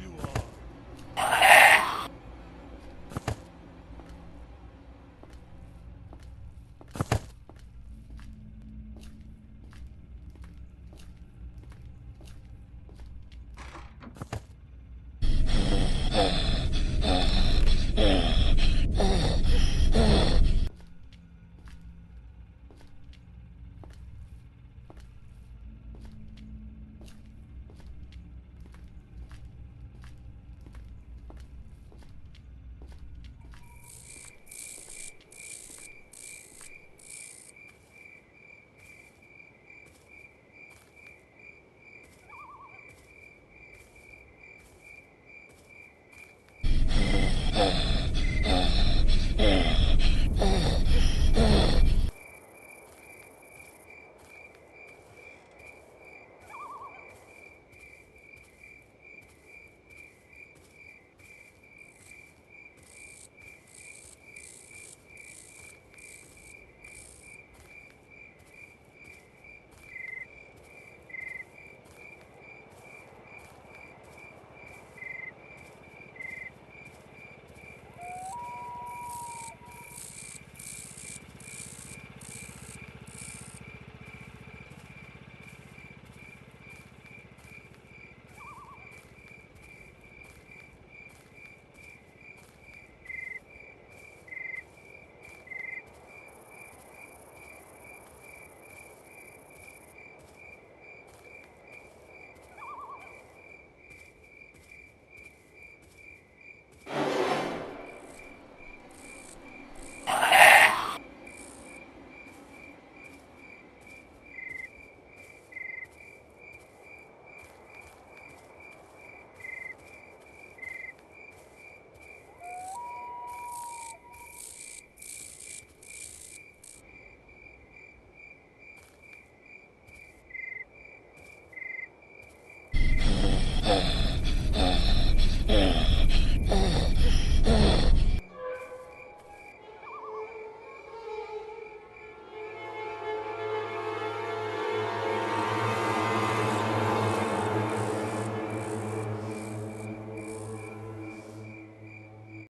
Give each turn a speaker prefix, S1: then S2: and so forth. S1: kill you all.